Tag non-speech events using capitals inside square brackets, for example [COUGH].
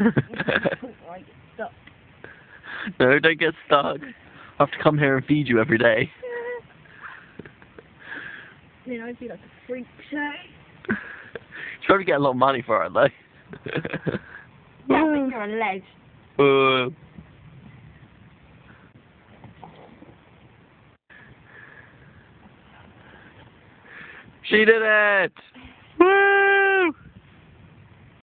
I get stuck. no, don't get stuck. I have to come here and feed you every day. Then I'd be like a freak show. You probably get a lot of money for it, though. Yeah, but you're on legs. Uh, she did it! [LAUGHS]